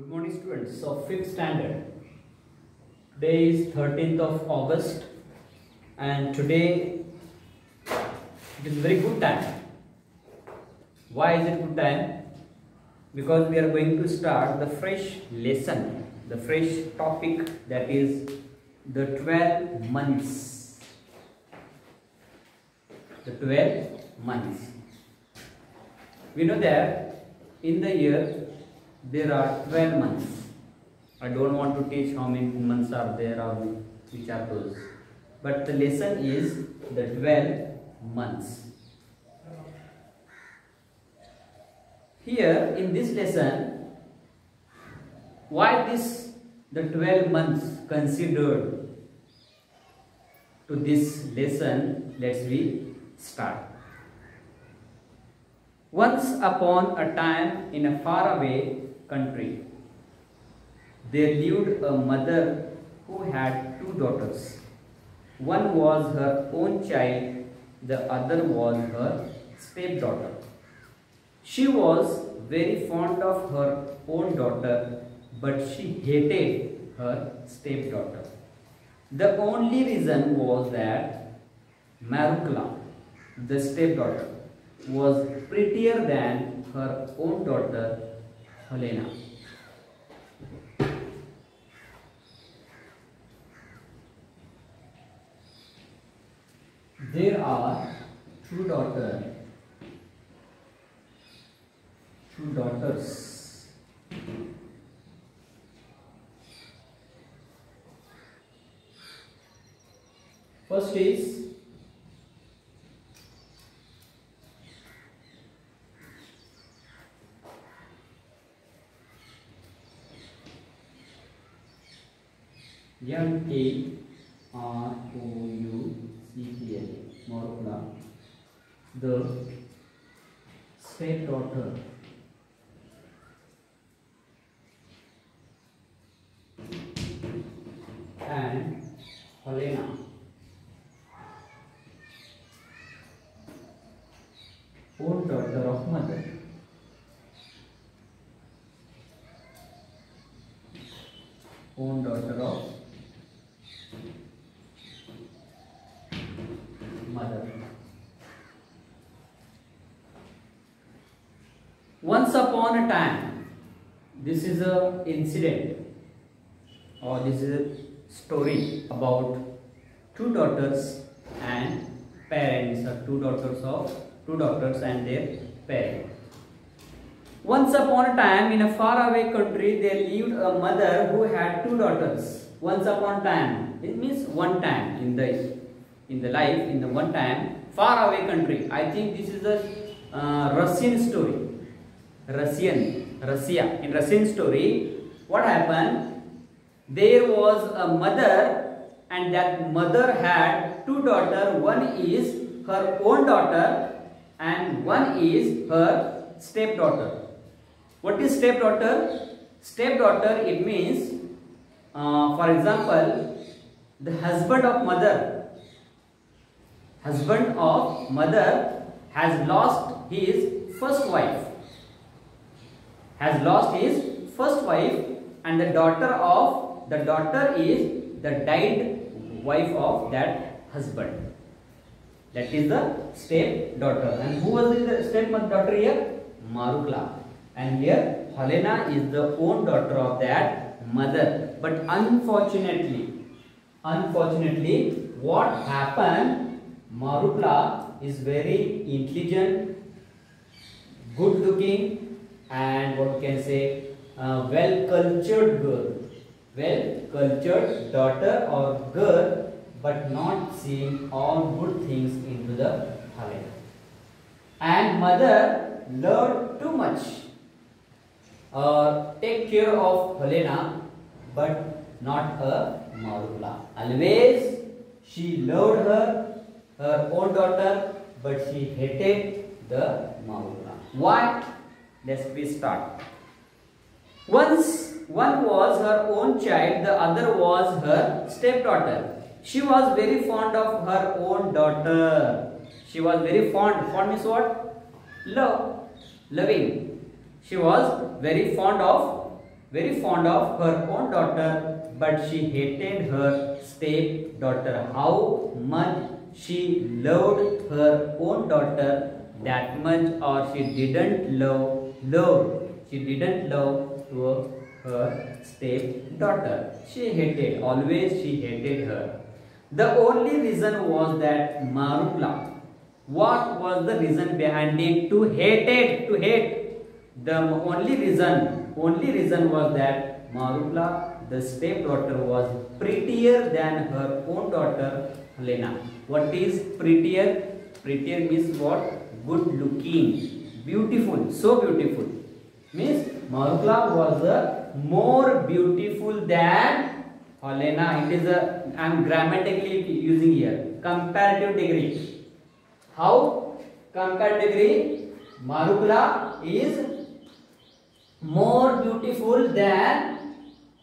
Good morning students of 5th standard. Today is 13th of August and today it is very good time. Why is it good time? Because we are going to start the fresh lesson, the fresh topic that is the 12 months. The 12 months. We know that in the year there are 12 months. I don't want to teach how many months are there or which are those. But the lesson is the 12 months. Here in this lesson, why this the 12 months considered to this lesson, let's we start. Once upon a time in a faraway country, there lived a mother who had two daughters. One was her own child, the other was her stepdaughter. She was very fond of her own daughter, but she hated her stepdaughter. The only reason was that Marukla, the stepdaughter, was prettier than her own daughter There are two daughters, two daughters. First is Helena. Own daughter of mother. Own daughter of mother. Once upon a time, this is a incident or this is a story about two daughters and parents or two daughters of two daughters and their parent. Once upon a time in a faraway country there lived a mother who had two daughters. Once upon a time, it means one time in the in the life in the one time far away country. I think this is a uh, Russian story. Russian, Russia. In Russian story, what happened? There was a mother and that mother had two daughters. One is her own daughter and one is her stepdaughter. What is stepdaughter? Stepdaughter, it means, uh, for example, the husband of mother husband of mother has lost his first wife has lost his first wife and the daughter of the daughter is the died wife of that husband. That is the step daughter. And who was the step daughter here? Marukla. And here helena is the own daughter of that mother. But unfortunately unfortunately what happened? Marukla is very intelligent, good looking and what can say well cultured girl. Well cultured daughter or girl but not seeing all good things into the Helena. And mother loved too much uh, take care of Helena but not a Marukla. Always she loved her her own daughter, but she hated the Marukla. Why? Let's we start. Once one was her own child, the other was her stepdaughter. She was very fond of her own daughter. She was very fond. Fond means what? Love. Loving. She was very fond of very fond of her own daughter, but she hated her stepdaughter. How much she loved her own daughter that much or she didn't love love she didn't love her stepdaughter she hated always she hated her. The only reason was that marupla what was the reason behind it? To hate it to hate. The only reason only reason was that marupla the stepdaughter was prettier than her own daughter Helena. What is prettier? Prettier means what? Good looking, beautiful, so beautiful. Means Marukla was the more beautiful than oh, Helena. It is a I am grammatically using here comparative degree. How comparative degree? Marukla is more beautiful than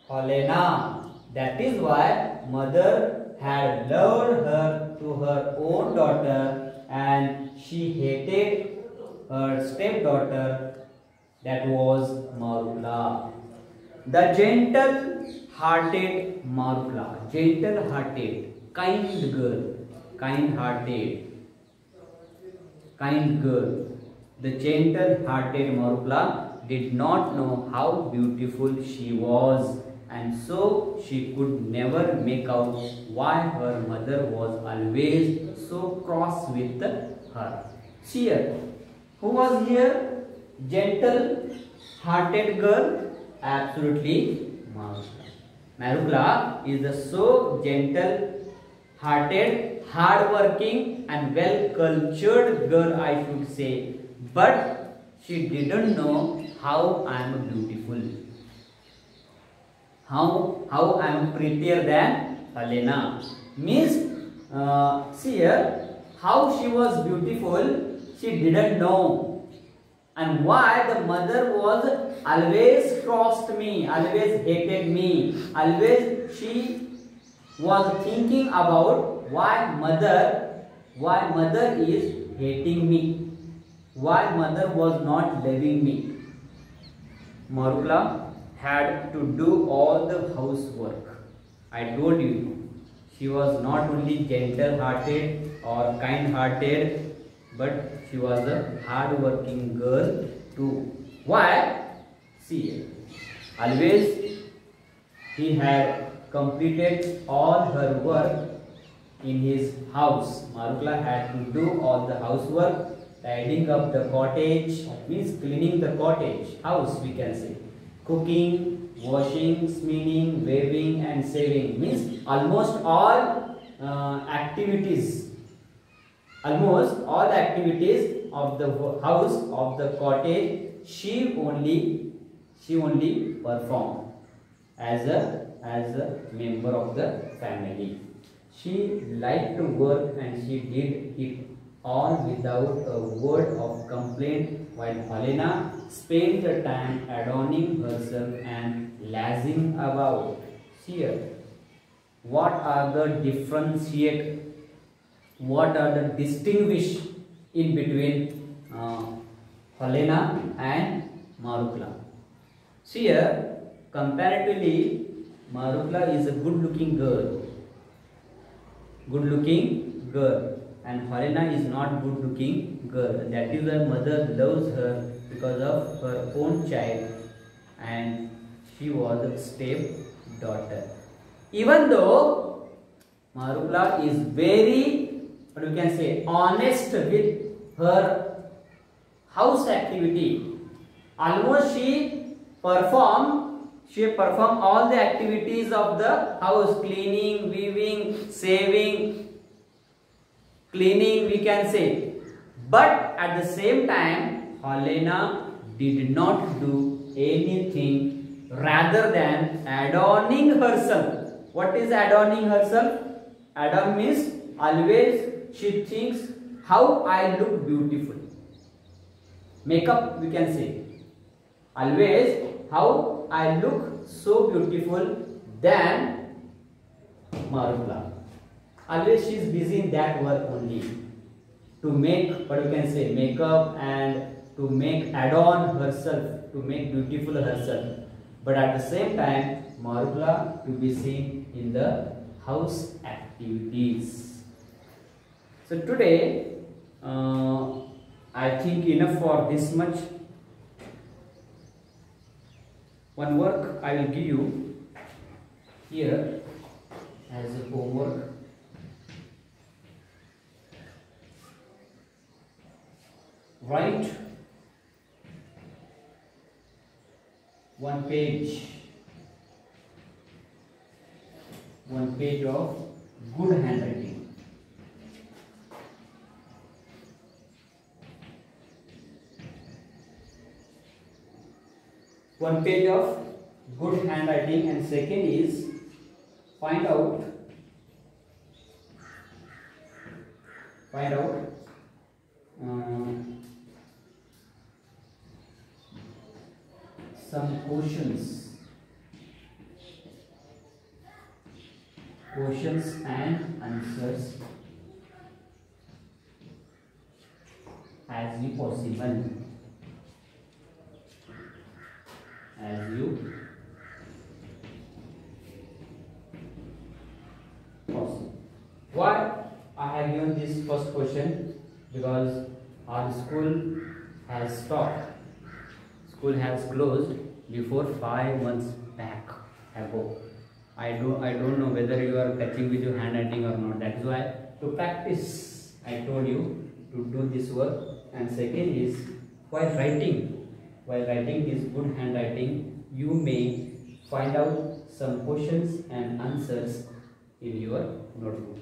oh, Helena. That is why mother had loved her to her own daughter and she hated her stepdaughter that was Marula. The gentle hearted Marula, gentle hearted, kind girl, kind hearted, kind girl. The gentle hearted Marula did not know how beautiful she was and so she could never make out why her mother was always so cross with her. Here, who was here? Gentle hearted girl? Absolutely. Marukla is a so gentle hearted, hard working and well cultured girl I should say. But she didn't know how I am beautiful how how I am prettier than Helena. Means uh, see here how she was beautiful she didn't know and why the mother was always crossed me always hated me always she was thinking about why mother why mother is hating me why mother was not loving me Marula had to do all the housework. I told you, she was not only gentle hearted or kind hearted, but she was a hard working girl too. Why? See, always he had completed all her work in his house. Marukla had to do all the housework, tidying up the cottage, means cleaning the cottage, house we can say cooking, washing, spinning, weaving and saving means almost all uh, activities almost all activities of the house of the cottage she only she only performed as a as a member of the family she liked to work and she did it all without a word of complaint while Helena spent the time adorning herself and lazing about. Here, what are the differentiate, what are the distinguish in between uh, Helena and Marukla? See here, comparatively, Marukla is a good looking girl. Good looking girl and Helena is not good looking girl. That is why mother loves her because of her own child and she was a step daughter. Even though Marukla is very, what we can say, honest with her house activity. Almost she perform, she perform all the activities of the house, cleaning, weaving, saving, cleaning we can say. But at the same time Helena did not do anything rather than adorning herself. What is adorning herself? Adorn means always she thinks how I look beautiful. Makeup we can say. Always how I look so beautiful than Marula always she is busy in that work only. To make what you can say makeup and to make adorn herself to make beautiful herself. But at the same time Marula to be seen in the house activities. So today uh, I think enough for this much. One work I will give you here as a homework. Write one page one page of good handwriting one page of good handwriting and second is find out find out uh, some questions questions and answers as you. Possible why i have given this first question? Because our school has stopped. School has closed before five months back ago. I do i don't know whether you are touching with your handwriting or not. That's why to practice i told you to do this work. And second is while writing while writing this good handwriting you may find out some questions and answers in your notebook.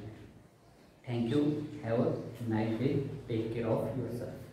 Thank you. Have a nice day. Take care of yourself